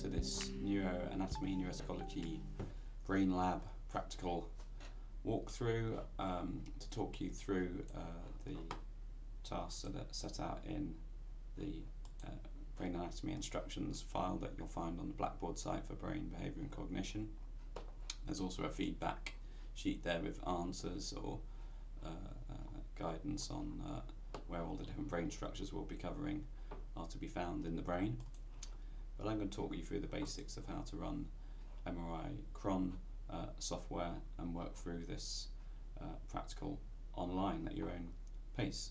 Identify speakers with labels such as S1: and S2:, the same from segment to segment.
S1: to this neuroanatomy, neuropsychology brain lab practical walkthrough um, to talk you through uh, the tasks that are set out in the uh, brain anatomy instructions file that you'll find on the Blackboard site for brain behaviour and cognition. There's also a feedback sheet there with answers or uh, uh guidance on uh, where all the different brain structures we'll be covering are to be found in the brain. But I'm going to talk you through the basics of how to run MRI Cron uh, software and work through this uh, practical online at your own pace.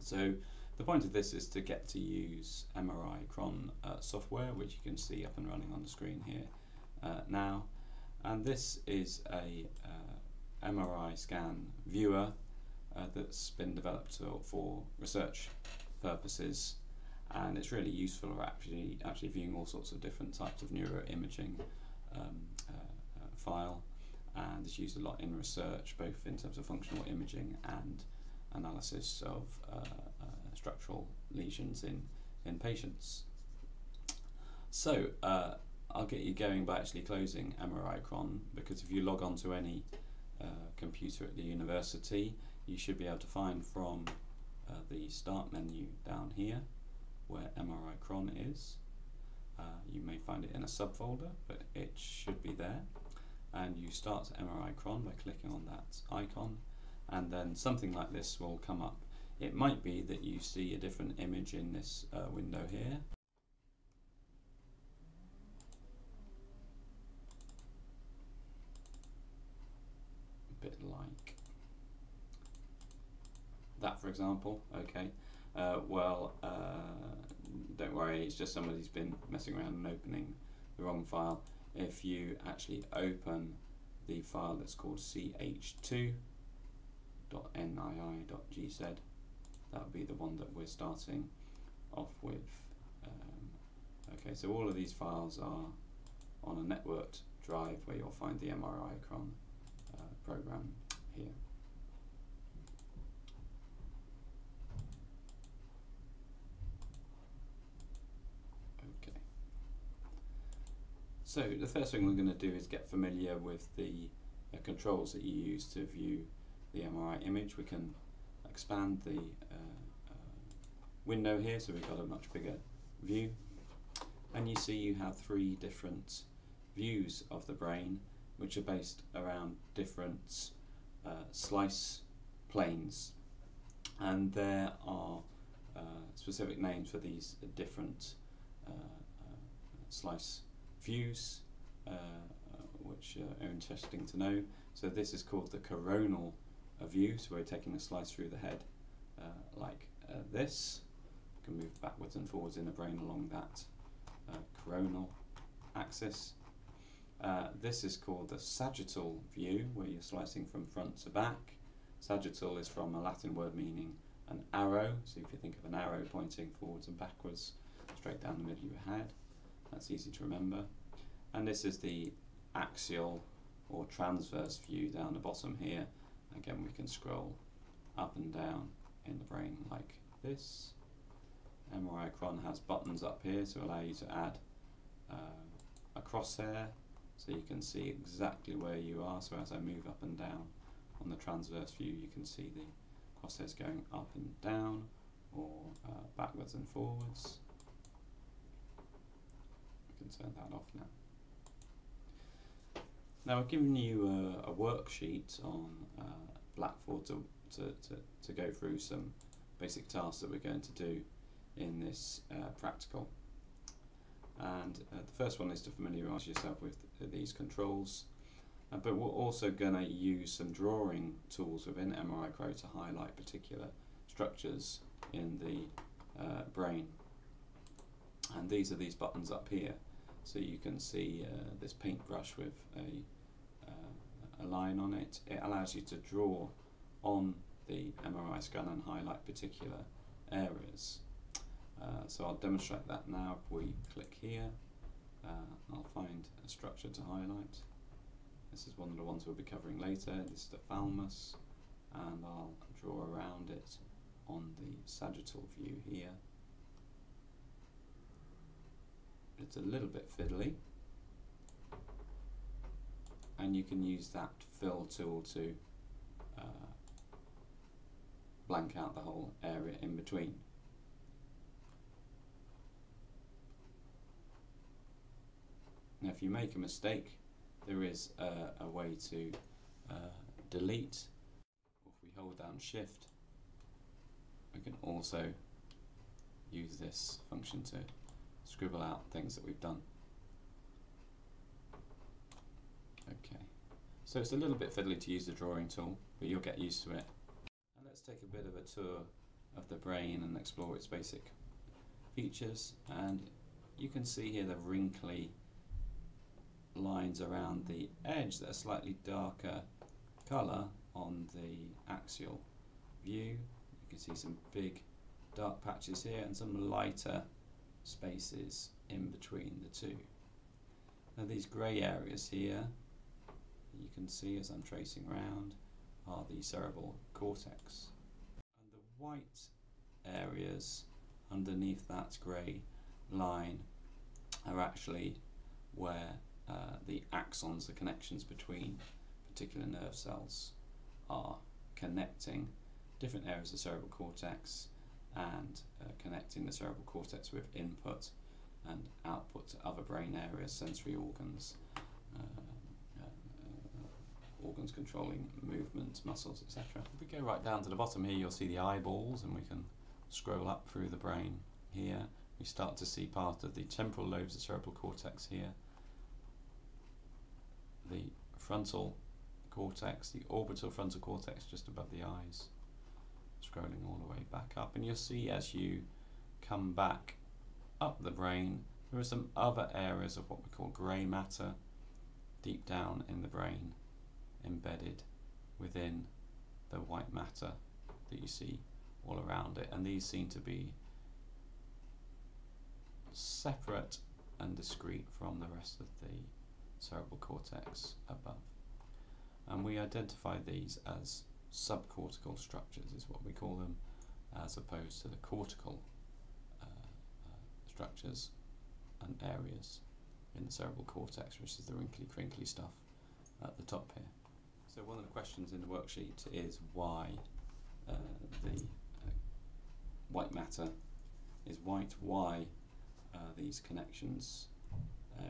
S1: So the point of this is to get to use MRIcron uh, software, which you can see up and running on the screen here uh, now. And this is a uh, MRI scan viewer uh, that's been developed for research purposes and it's really useful for actually actually viewing all sorts of different types of neuroimaging um, uh, uh, file and it's used a lot in research both in terms of functional imaging and analysis of uh, uh structural lesions in, in patients. So uh, I'll get you going by actually closing MRIcron because if you log on to any uh, computer at the university you should be able to find from the start menu down here where MRIcron is. Uh, you may find it in a subfolder, but it should be there. And you start MRIcron by clicking on that icon, and then something like this will come up. It might be that you see a different image in this uh, window here. A bit like that, for example. Okay. Uh, well, uh, don't worry, it's just somebody's been messing around and opening the wrong file. If you actually open the file that's called ch2.nii.gz, that would be the one that we're starting off with. Um, okay, so all of these files are on a networked drive where you'll find the MRI uh, program here. So the first thing we're going to do is get familiar with the uh, controls that you use to view the MRI image. We can expand the uh, uh, window here so we've got a much bigger view and you see you have three different views of the brain which are based around different uh, slice planes and there are uh, specific names for these different uh, slice views, uh, which are interesting to know. So this is called the coronal view, so we're taking a slice through the head uh, like uh, this. You can move backwards and forwards in the brain along that coronal axis. Uh, this is called the sagittal view, where you're slicing from front to back. Sagittal is from a Latin word meaning an arrow, so if you think of an arrow pointing forwards and backwards, straight down the middle of your head, that's easy to remember and this is the axial or transverse view down the bottom here. Again, we can scroll up and down in the brain like this. MRIcron has buttons up here to allow you to add uh, a crosshair so you can see exactly where you are. So as I move up and down on the transverse view, you can see the crosshairs going up and down or uh, backwards and forwards. Can turn that off now. Now I've given you a, a worksheet on uh, Blackboard to, to, to, to, go through some basic tasks that we're going to do in this uh, practical. And uh, the first one is to familiarise yourself with these controls. Uh, but we're also going to use some drawing tools within MRIcron to highlight particular structures in the uh, brain. And these are these buttons up here. So you can see uh, this paintbrush with a a line on it, it allows you to draw on the MRI scan and highlight particular areas. Uh, so I'll demonstrate that now if we click here. Uh, I'll find a structure to highlight. This is one of the ones we'll be covering later. This is the thalamus and I'll draw around it on the sagittal view here. It's a little bit fiddly and you can use that fill tool to uh, blank out the whole area in between. Now if you make a mistake there is a, a way to uh, delete if we hold down shift we can also use this function to scribble out things that we've done. Okay, so it's a little bit fiddly to use the drawing tool, but you'll get used to it. And let's take a bit of a tour of the brain and explore its basic features. And you can see here the wrinkly lines around the edge that are slightly darker colour on the axial view. You can see some big dark patches here and some lighter spaces in between the two. Now these grey areas here, you can see as I'm tracing around, are the cerebral cortex. And the white areas underneath that grey line are actually where uh, the axons, the connections between particular nerve cells are connecting different areas of the cerebral cortex and uh, connecting the cerebral cortex with input and output to other brain areas, sensory organs, uh, uh, organs controlling movement, muscles, etc. If we go right down to the bottom here, you'll see the eyeballs, and we can scroll up through the brain here. We start to see part of the temporal lobes of the cerebral cortex here, the frontal cortex, the orbital frontal cortex just above the eyes scrolling all the way back up and you'll see as you come back up the brain there are some other areas of what we call grey matter deep down in the brain embedded within the white matter that you see all around it. And these seem to be separate and discrete from the rest of the cerebral cortex above. And we identify these as subcortical structures is what we call them, as opposed to the cortical uh, uh, structures and areas in the cerebral cortex, which is the wrinkly, crinkly stuff at the top here. So one of the questions in the worksheet is why uh, the uh, white matter is white, why these connections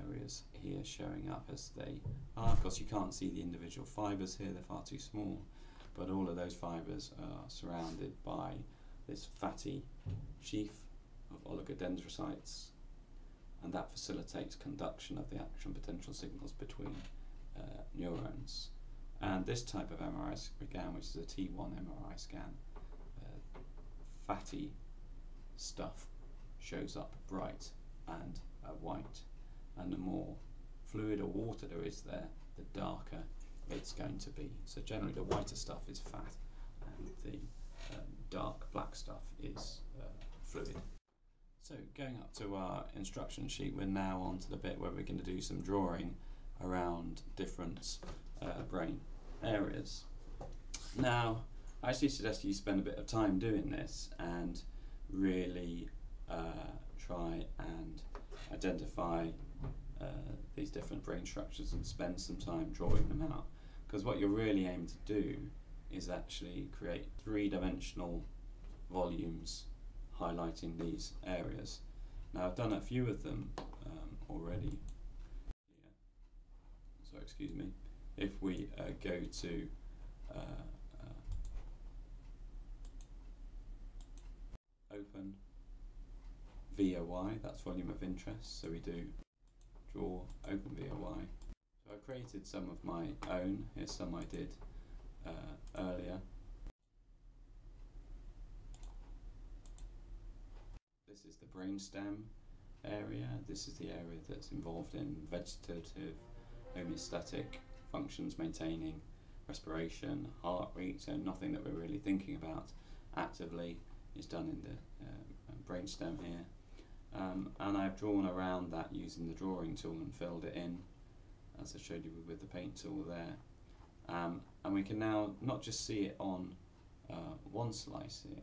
S1: areas here showing up as they are. Of course you can't see the individual fibres here, they're far too small but all of those fibres are surrounded by this fatty sheath of oligodendrocytes and that facilitates conduction of the action potential signals between uh, neurons. And this type of MRI scan, which is a T1 MRI scan, uh, fatty stuff shows up bright and uh, white, and the more fluid or water there is there, the darker it's going to be. So generally the whiter stuff is fat and the um, dark black stuff is uh, fluid. So going up to our instruction sheet, we're now on to the bit where we're going to do some drawing around different uh, brain areas. Now, I actually suggest you spend a bit of time doing this and really uh, try and identify uh, these different brain structures and spend some time drawing them out because what you're really aiming to do is actually create three-dimensional volumes highlighting these areas. Now I've done a few of them um, already. Yeah. So excuse me. If we uh, go to uh, uh, open VOI, that's volume of interest. So we do draw open VOI I created some of my own. Here's some I did uh, earlier. This is the brainstem area. This is the area that's involved in vegetative, homeostatic functions, maintaining respiration, heart rate, so nothing that we're really thinking about actively is done in the uh, brainstem here. Um, and I've drawn around that using the drawing tool and filled it in as I showed you with the paint tool there. Um, and we can now not just see it on uh, one slice here,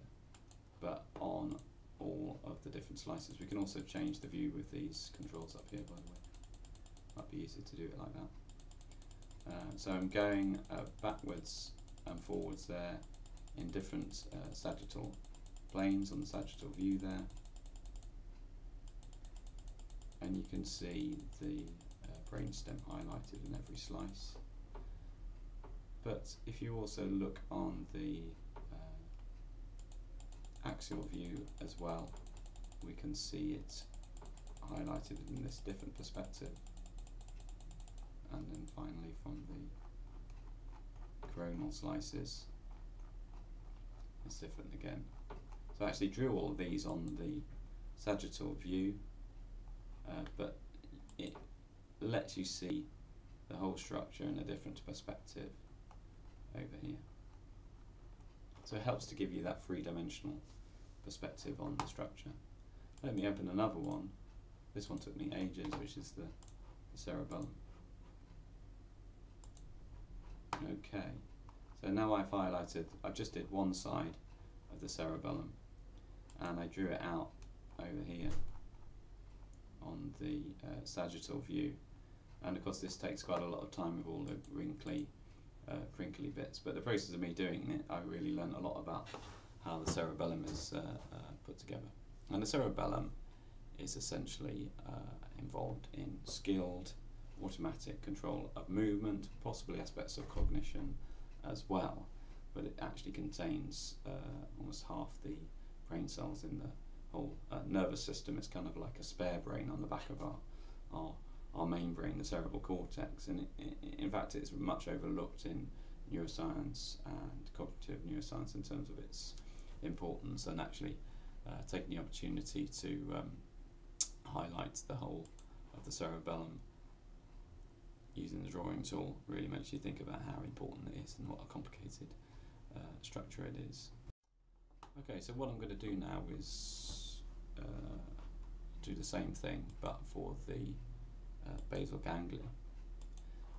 S1: but on all of the different slices. We can also change the view with these controls up here by the way. Might be easier to do it like that. Uh, so I'm going uh, backwards and forwards there in different uh, sagittal planes on the sagittal view there. And you can see the brainstem highlighted in every slice. But if you also look on the uh, axial view as well, we can see it highlighted in this different perspective. And then finally from the coronal slices, it's different again. So I actually drew all of these on the sagittal view, uh, but it lets you see the whole structure in a different perspective over here. So it helps to give you that three-dimensional perspective on the structure. Let me open another one. This one took me ages, which is the, the cerebellum. Okay, so now I've highlighted, I just did one side of the cerebellum and I drew it out over here on the uh, sagittal view and of course this takes quite a lot of time with all the wrinkly uh, crinkly bits. But the process of me doing it I really learned a lot about how the cerebellum is uh, uh put together. And the cerebellum is essentially uh, involved in skilled automatic control of movement possibly aspects of cognition as well. But it actually contains uh, almost half the brain cells in the whole uh, nervous system. It's kind of like a spare brain on the back of our our, our main brain, the cerebral cortex, and it, it, in fact, it's much overlooked in neuroscience and cognitive neuroscience in terms of its importance. And actually, uh, taking the opportunity to um, highlight the whole of the cerebellum using the drawing tool really makes you think about how important it is and what a complicated uh, structure it is. Okay, so what I'm going to do now is uh, do the same thing but for the uh, basal ganglia.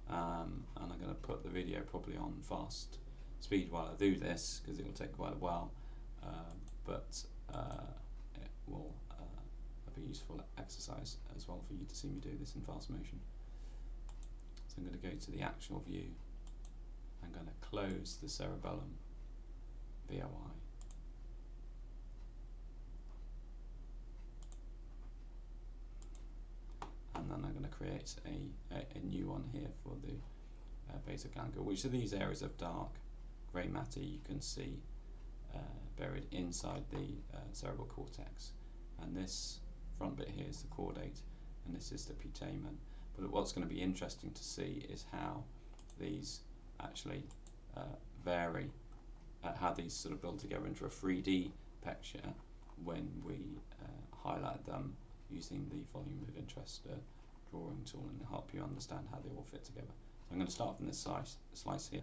S1: Um, and I'm going to put the video probably on fast speed while I do this because it will take quite a while uh, but uh, it will uh, be useful exercise as well for you to see me do this in fast motion. So I'm going to go to the axial view. I'm going to close the cerebellum VOI and then I'm going to create a, a, a, new one here for the uh, basal ganglia, which are these areas of dark grey matter you can see uh, buried inside the uh, cerebral cortex. And this front bit here is the caudate, and this is the putamen. But what's going to be interesting to see is how these actually uh, vary, uh, how these sort of build together into a 3D picture when we uh, highlight them using the volume of interest uh, drawing tool and help you understand how they all fit together. So I'm going to start from this slice, slice here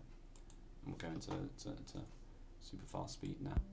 S1: and we'll go into to, to super fast speed now.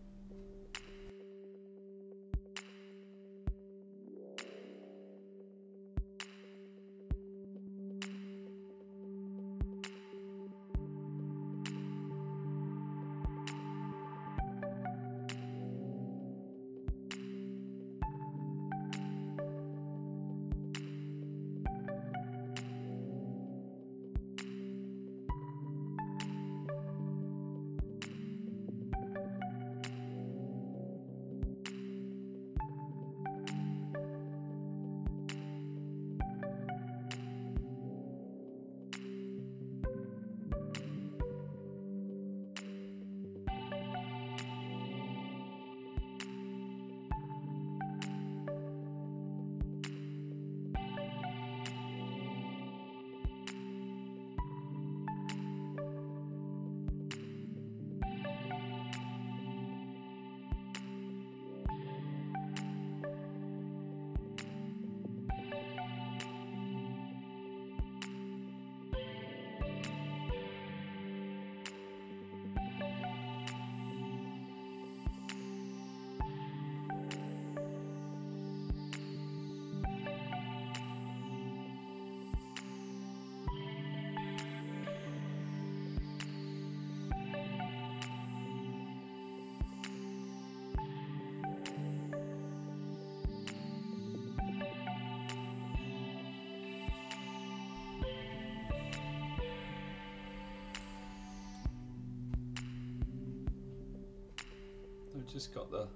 S1: Just got the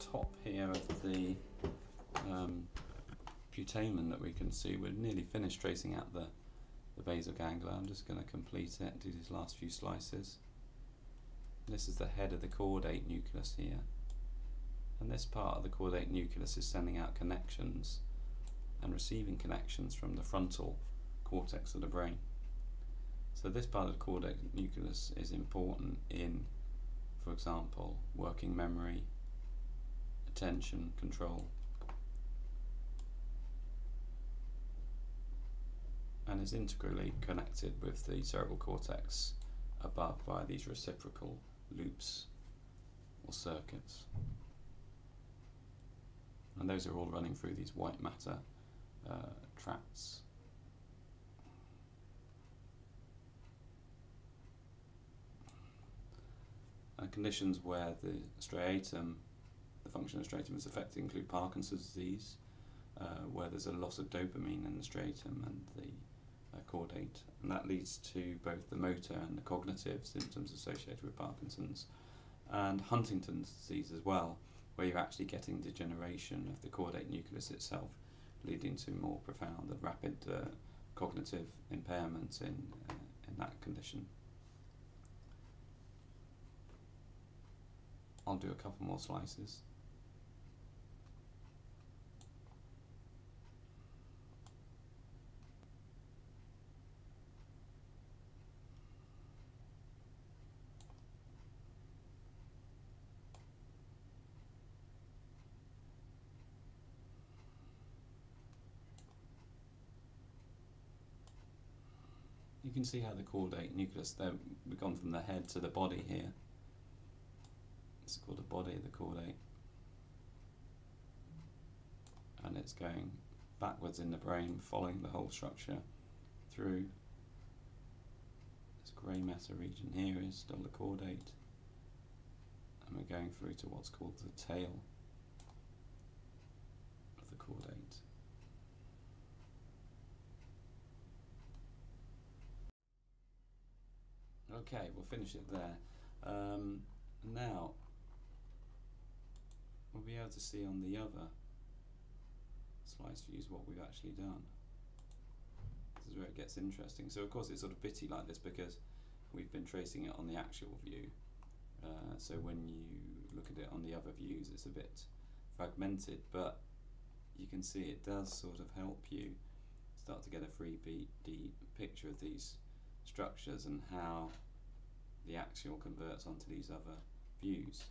S1: top here of the um, putamen that we can see. We're nearly finished tracing out the, the basal ganglia. I'm just going to complete it, do these last few slices. This is the head of the caudate nucleus here. And this part of the caudate nucleus is sending out connections and receiving connections from the frontal cortex of the brain. So this part of the caudate nucleus is important in, for example, working memory, attention, control, and is integrally connected with the cerebral cortex above by these reciprocal loops or circuits. And those are all running through these white matter uh, tracts. Conditions where the striatum, the function of the striatum is affected include Parkinson's disease, uh, where there's a loss of dopamine in the striatum and the uh, caudate, and that leads to both the motor and the cognitive symptoms associated with Parkinson's, and Huntington's disease as well, where you're actually getting degeneration of the caudate nucleus itself, leading to more profound and rapid uh, cognitive impairment in, uh, in that condition. I'll do a couple more slices. You can see how the caudate nucleus there, we've gone from the head to the body here. It's called the body of the caudate. And it's going backwards in the brain, following the whole structure through this grey matter region here is still the caudate. And we're going through to what's called the tail of the caudate. Okay, we'll finish it there. Um, now, we'll be able to see on the other slice views what we've actually done. This is where it gets interesting. So of course it's sort of bitty like this because we've been tracing it on the axial view. Uh, so when you look at it on the other views it's a bit fragmented but you can see it does sort of help you start to get a 3D picture of these structures and how the axial converts onto these other views.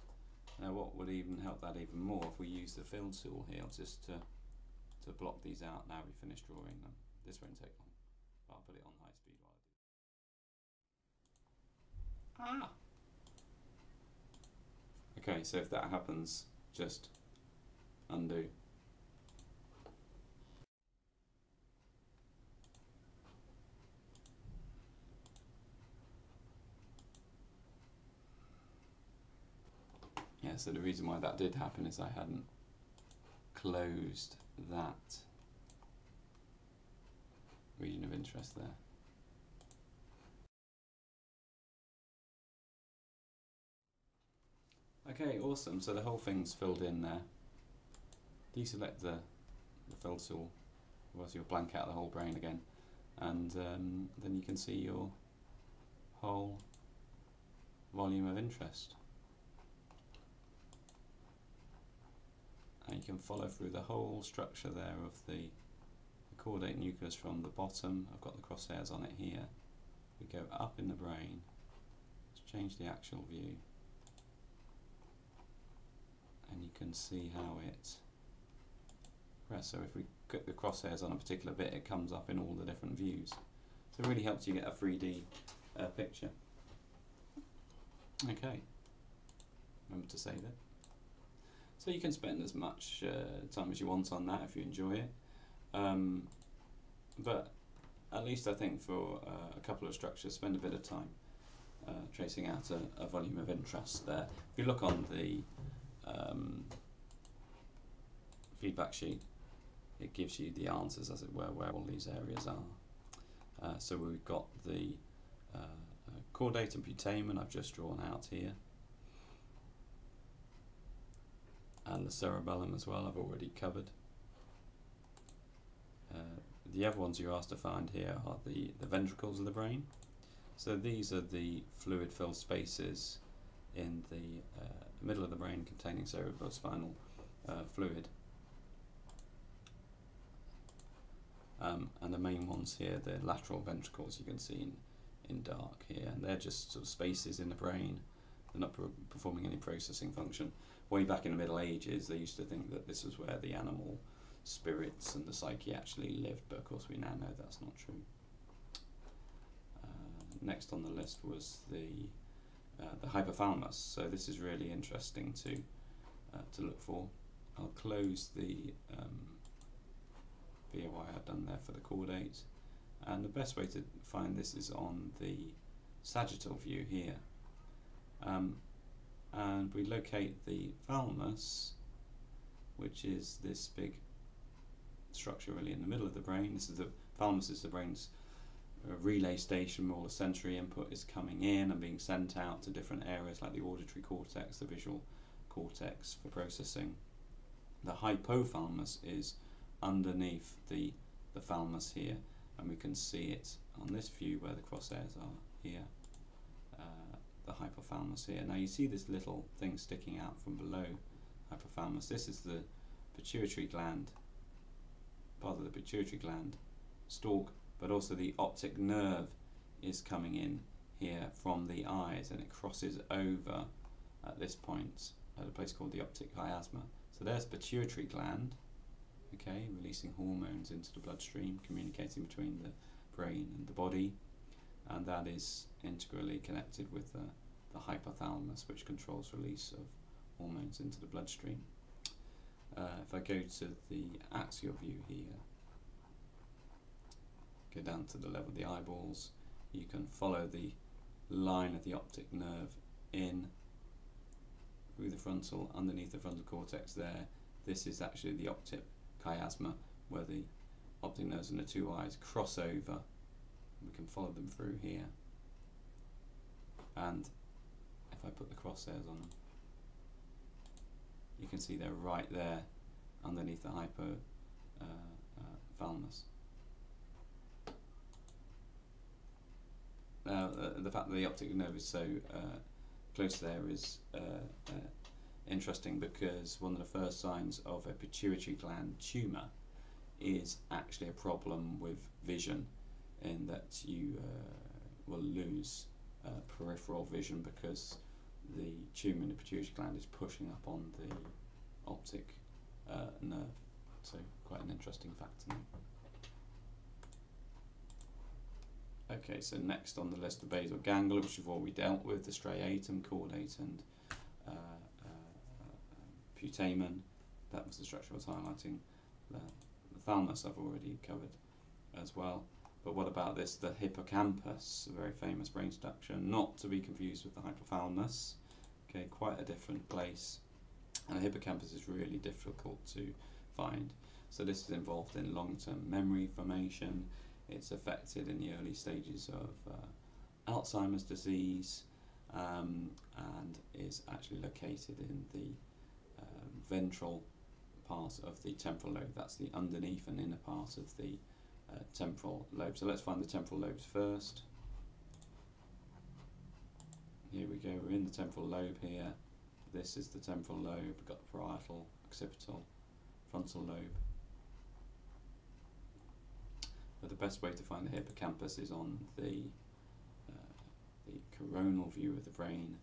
S1: Now what would even help that even more if we use the fill tool here just to, to block these out now we finish drawing them. This won't take long, but I'll put it on high speed while I do. Ah! Okay, so if that happens, just undo. Yeah, so the reason why that did happen is I hadn't closed that region of interest there. Okay, awesome. So the whole thing's filled in there. Deselect the, the fill tool, otherwise you'll blank out the whole brain again. And um, then you can see your whole volume of interest. And you can follow through the whole structure there of the, the caudate nucleus from the bottom. I've got the crosshairs on it here. We go up in the brain. Let's change the axial view and you can see how it. So if we click the crosshairs on a particular bit, it comes up in all the different views. So it really helps you get a 3D uh, picture. Okay, remember to save it. So you can spend as much uh, time as you want on that if you enjoy it. Um, but at least I think for uh, a couple of structures, spend a bit of time uh, tracing out a, a volume of interest there. If you look on the um, feedback sheet, it gives you the answers, as it were, where all these areas are. Uh, so we've got the uh, uh, caudate and putamen I've just drawn out here. And the cerebellum as well, I've already covered. Uh, the other ones you're asked to find here are the, the ventricles of the brain. So these are the fluid filled spaces in the uh, middle of the brain containing cerebrospinal uh, fluid. Um, and the main ones here, the lateral ventricles, you can see in, in dark here, and they're just sort of spaces in the brain. They're not performing any processing function. Way back in the Middle Ages, they used to think that this was where the animal spirits and the psyche actually lived, but of course we now know that's not true. Uh, next on the list was the uh, the hypothalamus. So this is really interesting to uh, to look for. I'll close the um, VOI I've done there for the caudate, and the best way to find this is on the sagittal view here. Um, and we locate the thalamus, which is this big structure really in the middle of the brain. This is the thalamus is the brain's uh, relay station where all the sensory input is coming in and being sent out to different areas like the auditory cortex, the visual cortex for processing. The hypothalamus is underneath the, the thalamus here and we can see it on this view where the crosshairs are here, the hypothalamus here. Now you see this little thing sticking out from below hypothalamus. This is the pituitary gland part of the pituitary gland stalk, but also the optic nerve is coming in here from the eyes and it crosses over at this point at a place called the optic chiasma. So there's pituitary gland, okay, releasing hormones into the bloodstream, communicating between the brain and the body, and that is integrally connected with the, the hypothalamus, which controls release of hormones into the bloodstream. Uh, if I go to the axial view here, go down to the level of the eyeballs, you can follow the line of the optic nerve in through the frontal, underneath the frontal cortex there. This is actually the optic chiasma where the optic nerves in the two eyes cross over. We can follow them through here. And if I put the crosshairs on them, you can see they're right there underneath the hypothalamus. Uh, uh, now, uh, the fact that the optic nerve is so uh, close there is uh, interesting because one of the first signs of a pituitary gland tumour is actually a problem with vision in that you will lose peripheral vision because the tumour in the pituitary gland is pushing up on the optic uh, nerve. So quite an interesting fact. Okay, so next on the list, the basal ganglia, which we've already dealt with, the striatum, caudate, and uh, uh, putamen. That was the structure I was highlighting. The, the thalamus I've already covered as well. But what about this, the hippocampus, a very famous brain structure, not to be confused with the hypothalamus. Okay, quite a different place. And the hippocampus is really difficult to find. So this is involved in long-term memory formation. It's affected in the early stages of uh, Alzheimer's disease um, and is actually located in the uh, ventral part of the temporal lobe. That's the underneath and inner part of the uh, temporal lobe. So let's find the temporal lobes first. Here we go, we're in the temporal lobe here. This is the temporal lobe, we've got the parietal, occipital, frontal lobe. But the best way to find the hippocampus is on the, uh, the coronal view of the brain.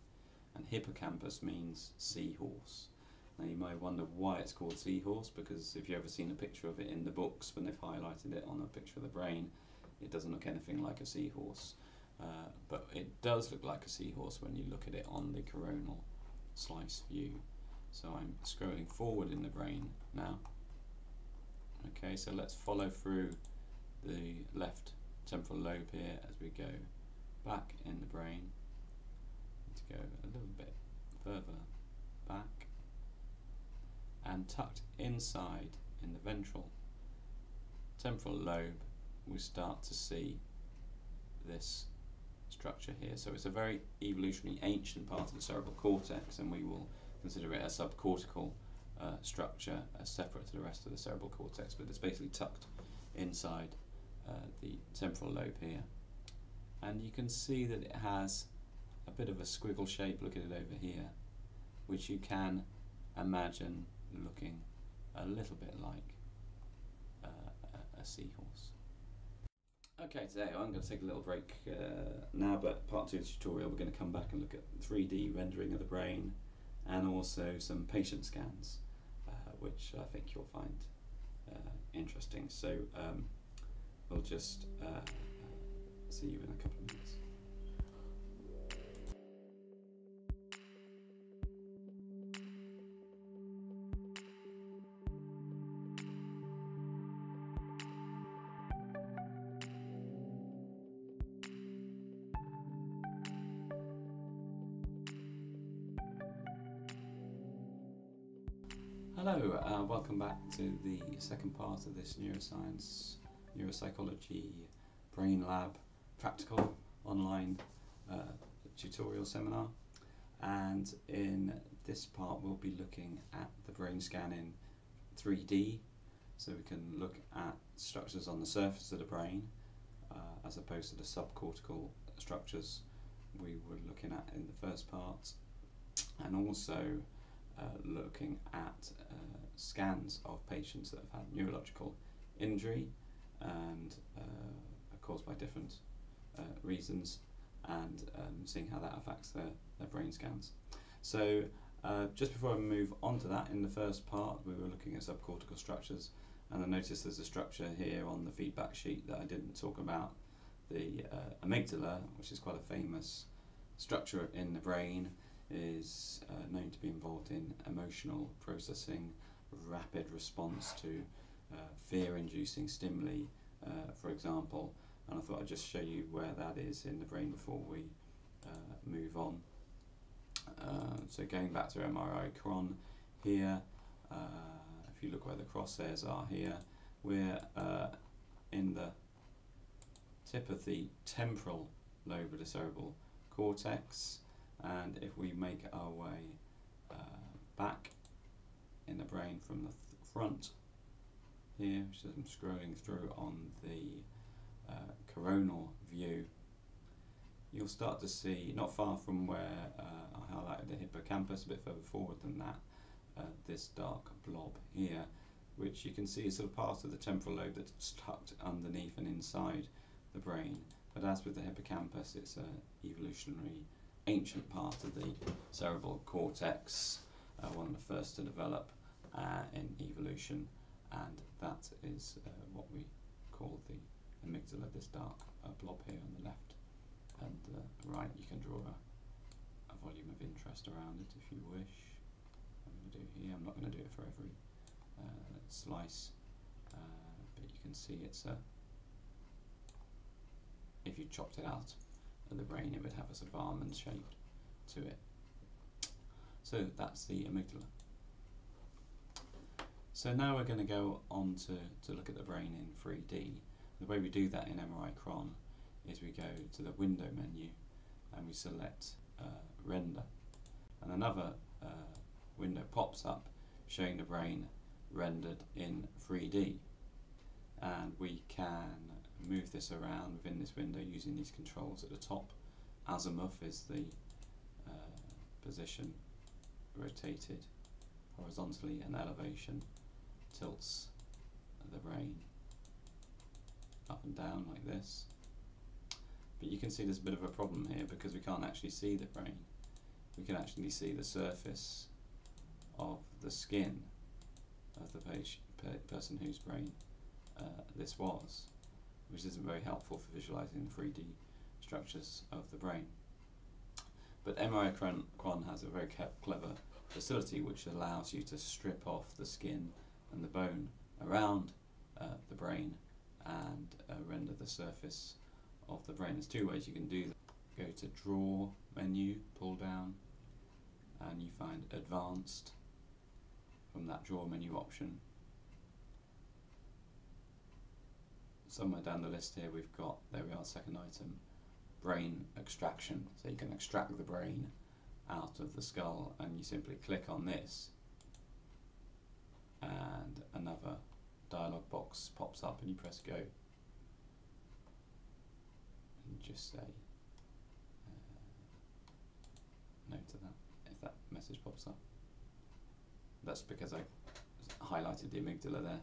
S1: And hippocampus means seahorse. Now you may wonder why it's called seahorse, because if you've ever seen a picture of it in the books, when they've highlighted it on a picture of the brain, it doesn't look anything like a seahorse. Uh, but it does look like a seahorse when you look at it on the coronal slice view. So I'm scrolling forward in the brain now. Okay, so let's follow through the left temporal lobe here as we go back in the brain. To go a little bit further and tucked inside in the ventral temporal lobe we start to see this structure here. So it's a very evolutionarily ancient part of the cerebral cortex, and we will consider it a subcortical uh, structure uh, separate to the rest of the cerebral cortex, but it's basically tucked inside uh, the temporal lobe here. And you can see that it has a bit of a squiggle shape, look at it over here, which you can imagine looking a little bit like uh, a, a seahorse. Okay, today I'm going to take a little break uh, now, but part two of the tutorial we're going to come back and look at 3D rendering of the brain and also some patient scans, uh, which I think you'll find uh, interesting. So um, we'll just uh, uh, see you in a couple of minutes. Uh, welcome back to the second part of this neuroscience, neuropsychology, brain lab, practical online uh, tutorial seminar. And in this part, we'll be looking at the brain scan in 3D, so we can look at structures on the surface of the brain uh, as opposed to the subcortical structures we were looking at in the first part, and also looking at uh, scans of patients that have had neurological injury and uh, caused by different reasons and um, seeing how that affects their, their brain scans. So uh, just before I move on to that, in the first part we were looking at subcortical structures and I noticed there's a structure here on the feedback sheet that I didn't talk about, the uh, amygdala, which is quite a famous structure in the brain is uh, known to be involved in emotional processing, rapid response to uh, fear-inducing stimuli, uh, for example. And I thought I'd just show you where that is in the brain before we uh, move on. Uh, so going back to MRI chron here, uh, if you look where the crosshairs are here, we're in the tip of the temporal lobe of the cerebral cortex and if we make our way uh, back in the brain from the th front here, which I'm scrolling through on the uh, coronal view, you'll start to see, not far from where uh, I highlighted the hippocampus, a bit further forward than that, uh, this dark blob here, which you can see is sort of part of the temporal lobe that's tucked underneath and inside the brain. But as with the hippocampus, it's an evolutionary ancient part of the cerebral cortex, uh, one of the first to develop uh, in evolution, and that is uh, what we call the amygdala, this dark uh, blob here on the left and the right. You can draw a, a volume of interest around it if you wish. I'm going to do here. I'm not going to do it for every uh, slice, uh, but you can see it's a. If you chopped it out, the brain, it would have a sort of almond shape to it. So that's the amygdala. So now we're going to go on to, to look at the brain in 3D. The way we do that in MRIcron is we go to the window menu and we select uh, render. And another uh, window pops up showing the brain rendered in 3D. And we can move this around within this window using these controls at the top. Azimuth is the uh, position rotated horizontally and elevation tilts the brain up and down like this. But you can see there's a bit of a problem here because we can't actually see the brain. We can actually see the surface of the skin of the page, person whose brain uh, this was which isn't very helpful for visualizing the 3D structures of the brain. But MRIcron has a very clever facility which allows you to strip off the skin and the bone around uh, the brain and uh, render the surface of the brain. There's two ways you can do that. Go to Draw menu, pull down, and you find Advanced from that Draw menu option somewhere down the list here we've got, there we are, second item, brain extraction. So you can extract the brain out of the skull and you simply click on this and another dialog box pops up and you press go and just say uh, no to that if that message pops up. That's because I highlighted the amygdala there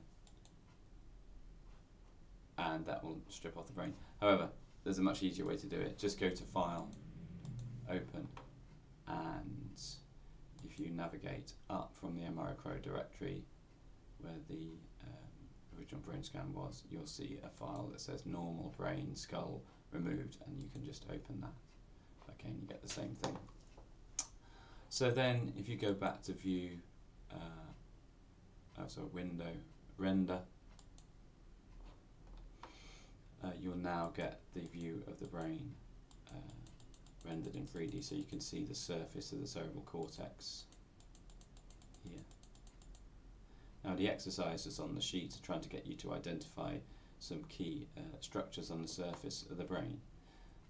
S1: and that will strip off the brain. However, there's a much easier way to do it. Just go to File, Open, and if you navigate up from the MRI directory where the um, original brain scan was, you'll see a file that says normal brain skull removed, and you can just open that. Okay, and you get the same thing. So then, if you go back to view, uh, oh, so window, render, uh, you'll now get the view of the brain uh, rendered in 3D so you can see the surface of the cerebral cortex here. Now the exercises on the sheet are trying to get you to identify some key uh, structures on the surface of the brain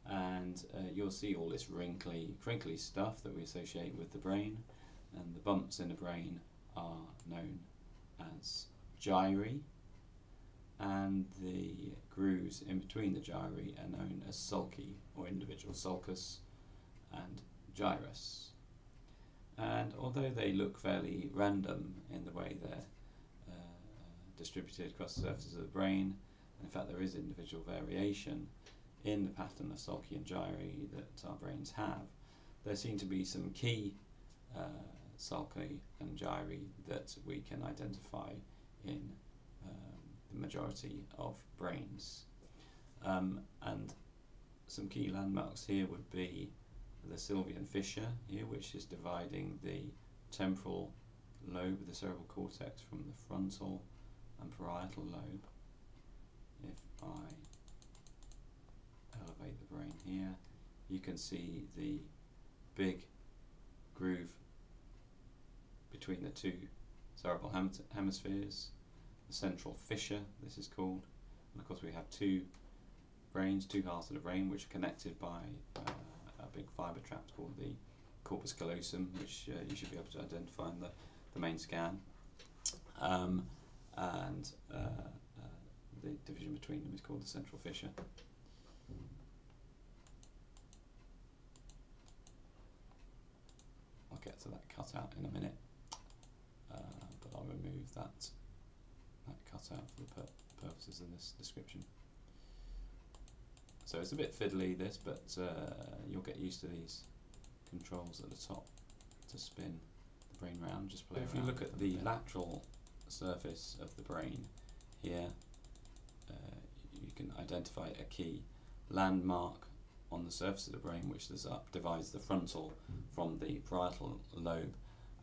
S1: and uh, you'll see all this wrinkly, crinkly stuff that we associate with the brain and the bumps in the brain are known as gyri and the grooves in between the gyri are known as sulci or individual sulcus and gyrus. And although they look fairly random in the way they're uh, distributed across the surfaces of the brain, in fact there is individual variation in the pattern of sulci and gyri that our brains have, there seem to be some key uh, sulci and gyri that we can identify in the majority of brains. Um, and some key landmarks here would be the Sylvian fissure here, which is dividing the temporal lobe of the cerebral cortex from the frontal and parietal lobe. If I elevate the brain here, you can see the big groove between the two cerebral hem hemispheres central fissure, this is called. And of course we have two brains, two halves of the brain, which are connected by uh, a big fibre tract called the corpus callosum, which uh, you should be able to identify in the, the main scan. Um, and uh, uh the division between them is called the central fissure. I'll get to that cutout in a minute, uh, but I'll remove that cut out for the pur purposes of this description. So it's a bit fiddly this, but uh, you'll get used to these controls at the top to spin the brain round. Just play. If you look at the lateral surface of the brain here, uh, you can identify a key landmark on the surface of the brain, which is up divides the frontal from the parietal lobe,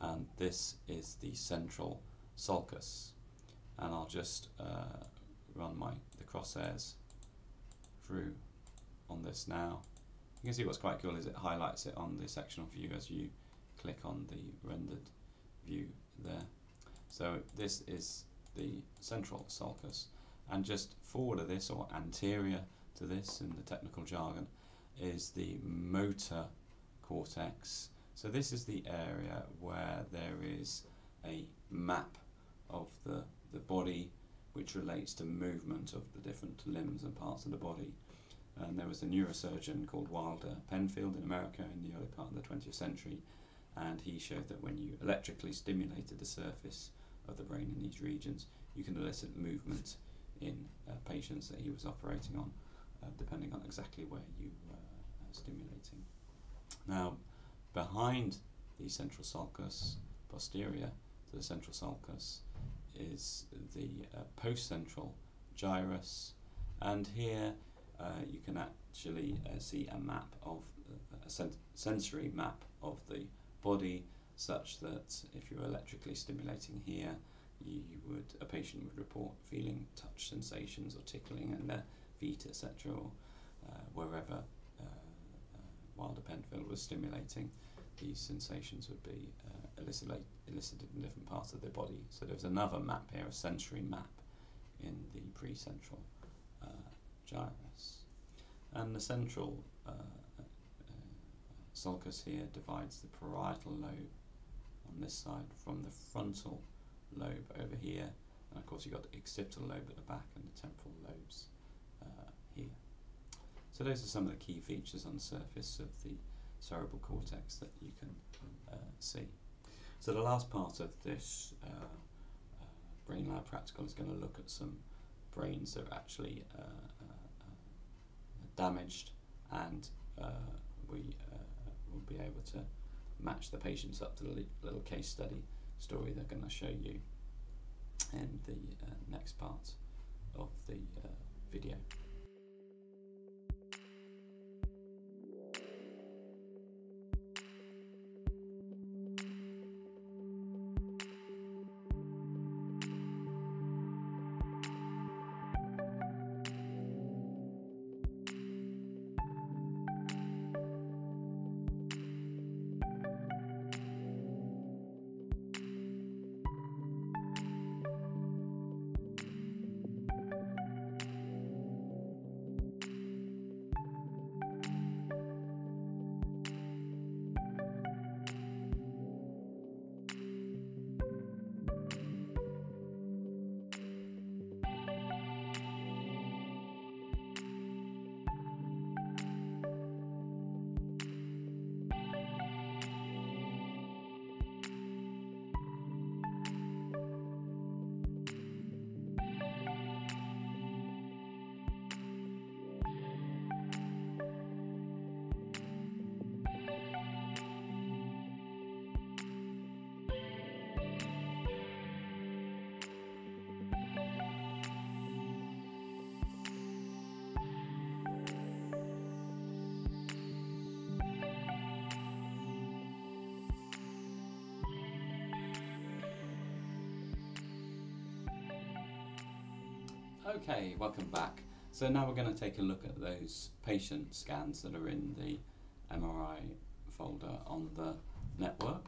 S1: and this is the central sulcus and I'll just uh, run my the crosshairs through on this now. You can see what's quite cool is it highlights it on the sectional view as you click on the rendered view there. So this is the central sulcus and just forward of this or anterior to this in the technical jargon is the motor cortex. So this is the area where there is a map of the the body which relates to movement of the different limbs and parts of the body. And there was a neurosurgeon called Wilder Penfield in America in the early part of the 20th century, and he showed that when you electrically stimulated the surface of the brain in these regions, you can elicit movement in uh, patients that he was operating on, uh, depending on exactly where you uh, stimulating. Now, behind the central sulcus, posterior to the central sulcus, is the uh, post-central gyrus. And here uh, you can actually uh, see a map of uh, a sen sensory map of the body such that if you're electrically stimulating here you, would a patient would report feeling touch sensations or tickling in their feet etc or uh, wherever uh, Wilder Penfield was stimulating these sensations would be elicited, elicited in different parts of the body. So there's another map here, a sensory map in the precentral uh, gyrus. And the central uh, uh, sulcus here divides the parietal lobe on this side from the frontal lobe over here, and of course you've got the occipital lobe at the back and the temporal lobes uh, here. So those are some of the key features on the surface of the cerebral cortex that you can uh, see. So the last part of this uh, uh, Brain Lab practical is going to look at some brains that are actually uh, uh, uh, damaged and we will be able to match the patients up to the little case study story they're going to show you in the next part of the video. Okay, welcome back. So now we're going to take a look at those patient scans that are in the MRI folder on the network.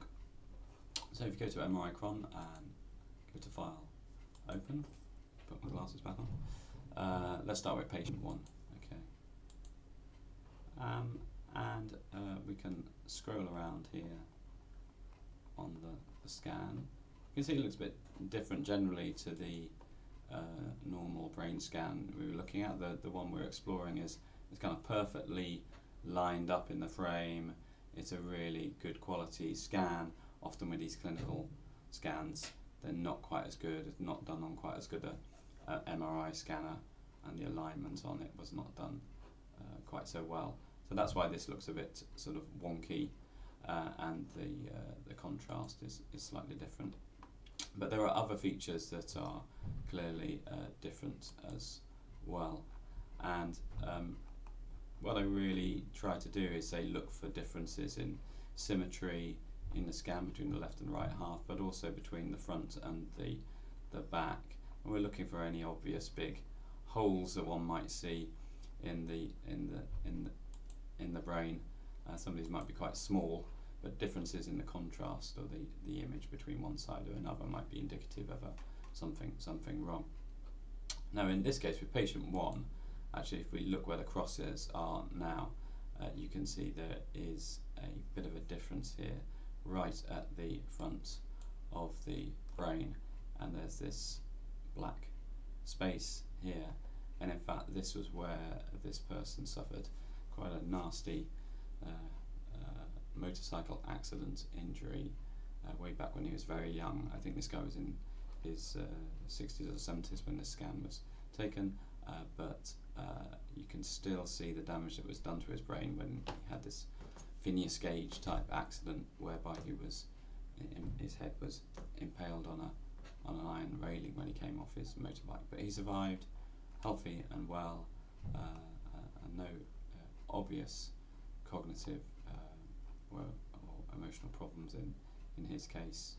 S1: So if you go to MRIcron and go to File, Open, put my glasses back on. Uh, let's start with patient one. Okay. Um, and uh, we can scroll around here on the, the scan. You can see it looks a bit different generally to the uh, normal brain scan we were looking at. The, the one we're exploring is, is kind of perfectly lined up in the frame. It's a really good quality scan. Often with these clinical scans, they're not quite as good, it's not done on quite as good a, a MRI scanner, and the alignment on it was not done uh, quite so well. So that's why this looks a bit sort of wonky, uh, and the uh, the contrast is, is slightly different. But there are other features that are clearly uh, different as well. And um, what I really try to do is say look for differences in symmetry in the scan between the left and right half, but also between the front and the the back. And we're looking for any obvious big holes that one might see in the in the in the in the brain. Uh, some of these might be quite small, but differences in the contrast or the, the image between one side or another might be indicative of a, something, something wrong. Now in this case with patient 1, actually if we look where the crosses are now, uh, you can see there is a bit of a difference here right at the front of the brain and there's this black space here and in fact this was where this person suffered quite a nasty uh, motorcycle accident injury uh, way back when he was very young. I think this guy was in his uh, 60s or 70s when this scan was taken, uh, but uh, you can still see the damage that was done to his brain when he had this Phineas Gage type accident whereby he was his head was impaled on a on an iron railing when he came off his motorbike. But he survived, healthy and well, uh, uh, and no obvious cognitive or emotional problems in, in his case,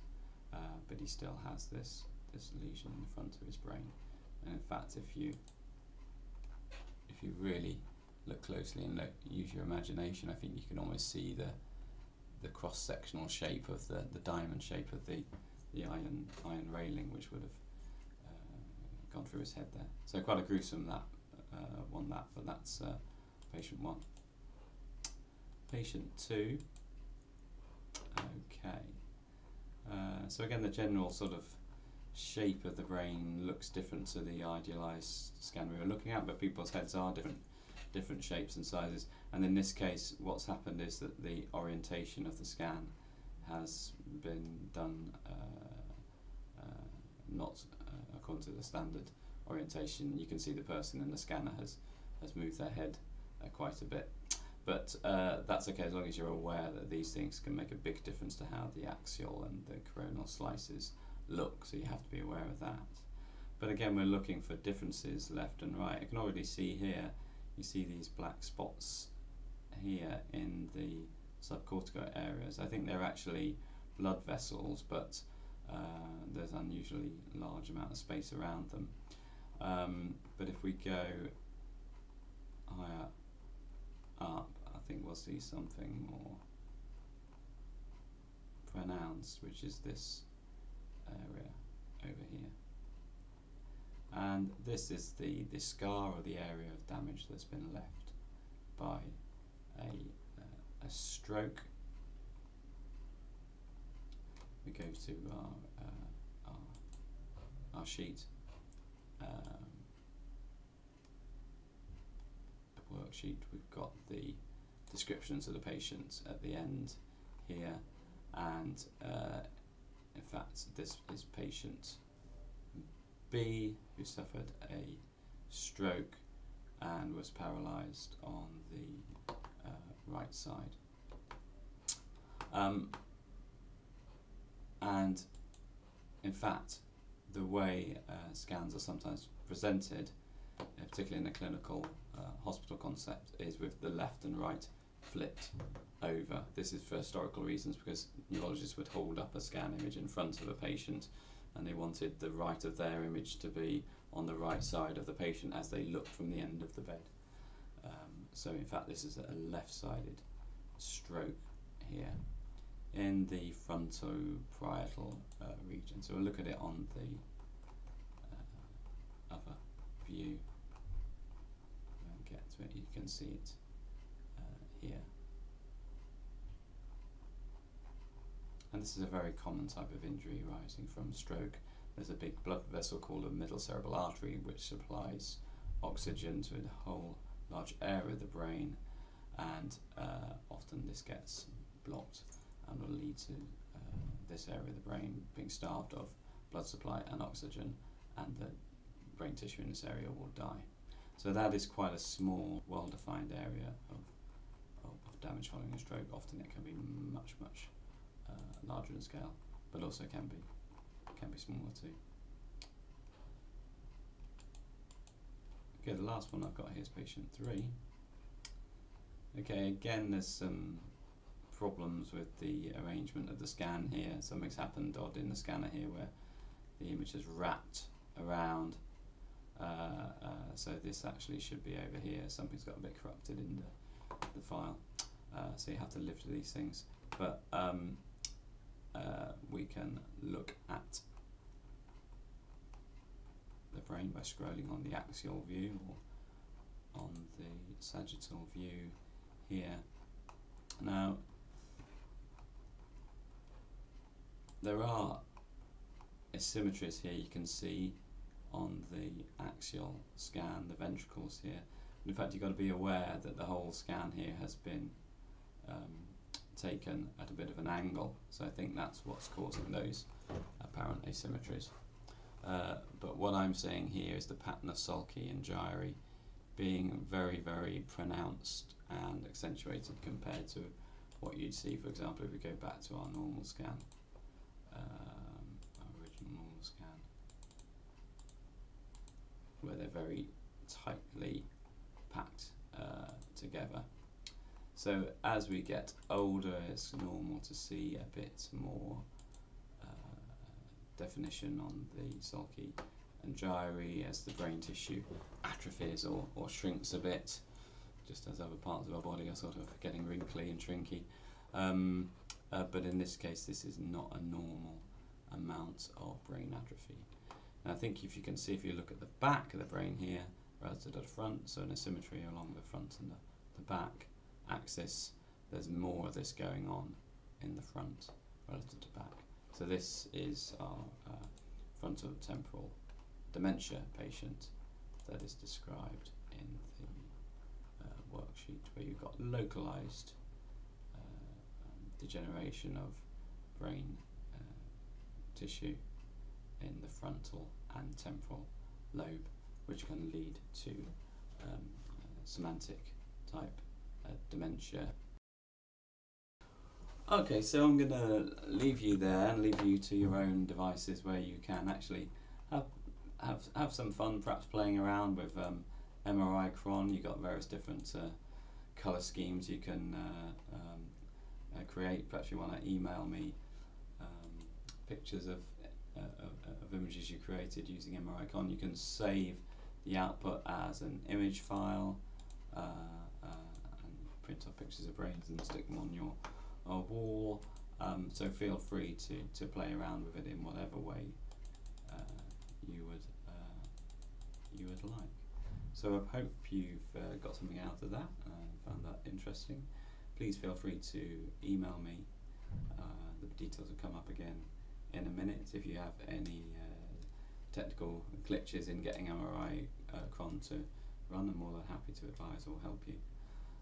S1: uh, but he still has this, this lesion in the front of his brain. And in fact, if you, if you really look closely and look, use your imagination, I think you can almost see the, the cross-sectional shape of the, the diamond shape of the, the iron, iron railing, which would have uh, gone through his head there. So quite a gruesome that uh, one that, but that's uh, patient one. Patient two Okay. So again, the general sort of shape of the brain looks different to the idealized scan we were looking at, but people's heads are different, different shapes and sizes. And in this case, what's happened is that the orientation of the scan has been done uh, uh, not uh, according to the standard orientation. You can see the person in the scanner has has moved their head uh, quite a bit. But uh, that's okay as long as you're aware that these things can make a big difference to how the axial and the coronal slices look, so you have to be aware of that. But again, we're looking for differences left and right. I can already see here, you see these black spots here in the subcortical areas. I think they're actually blood vessels, but uh, there's unusually large amount of space around them. Um, but if we go higher up, I think we'll see something more pronounced, which is this area over here. And this is the, the scar or the area of damage that's been left by a, uh, a stroke. We go to our, uh, our, our sheet. Um, worksheet. We've got the descriptions of the patients at the end here. And uh, in fact this is patient B who suffered a stroke and was paralysed on the uh, right side. Um, and in fact the way uh, scans are sometimes presented particularly in a clinical uh, hospital concept, is with the left and right flipped over. This is for historical reasons because neurologists would hold up a scan image in front of a patient and they wanted the right of their image to be on the right side of the patient as they looked from the end of the bed. Um, so in fact this is a left-sided stroke here in the frontoparietal uh, region. So we'll look at it on the uh, other view to it, you can see it uh, here. And this is a very common type of injury arising from stroke. There's a big blood vessel called a middle cerebral artery which supplies oxygen to the whole large area of the brain and uh, often this gets blocked and will lead to uh, this area of the brain being starved of blood supply and oxygen and the brain tissue in this area will die. So that is quite a small, well-defined area of, of, damage following a stroke. Often it can be much, much uh, larger in scale, but also can be can be smaller too. Okay, the last one I've got here is patient three. Okay, again there's some problems with the arrangement of the scan here. Something's happened odd in the scanner here where the image is wrapped around so this actually should be over here. Something's got a bit corrupted in the, the file. Uh, so you have to live with these things. But um, we can look at the brain by scrolling on the axial view or on the sagittal view here. Now, there are asymmetries here you can see on the axial scan, the ventricles here. And in fact, you've got to be aware that the whole scan here has been um, taken at a bit of an angle. So I think that's what's causing those apparent asymmetries. Uh, but what I'm saying here is the pattern of sulci and gyri being very, very pronounced and accentuated compared to what you'd see, for example, if we go back to our normal scan. Uh, where they're very tightly packed uh, together. So as we get older, it's normal to see a bit more uh, definition on the sulci and gyri as the brain tissue atrophies or, or shrinks a bit, just as other parts of our body are sort of getting wrinkly and shrinky. Um, uh, but in this case, this is not a normal amount of brain atrophy. And I think if you can see, if you look at the back of the brain here, relative to the front, so an asymmetry along the front and the, the back axis, there's more of this going on in the front relative to back. So this is our uh, frontal temporal dementia patient that is described in the uh, worksheet where you've got localized uh, um, degeneration of brain uh, tissue in the frontal and temporal lobe, which can lead to um, semantic type uh, dementia. Okay, so I'm going to leave you there and leave you to your own devices where you can actually have have have some fun, perhaps playing around with um, MRIcron. You've got various different uh, color schemes you can uh, um, uh, create. Perhaps you want to email me um, pictures of, uh, of images you created using MRIcron. You can save the output as an image file uh, uh, and print off pictures of brains and stick them on your uh, wall. Um, so feel free to, to play around with it in whatever way uh, you would uh, you would like. So I hope you've uh, got something out of that and found that interesting. Please feel free to email me. The details will come up again in a minute. If you have any uh, technical glitches in getting MRI uh, Cron to run, I'm more than happy to advise or help you.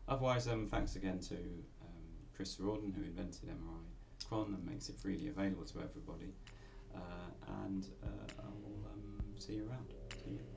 S1: Otherwise, um, thanks again to um, Chris Rorden who invented MRIcron and makes it freely available to everybody. Uh, and uh, I will um, see you around. See you.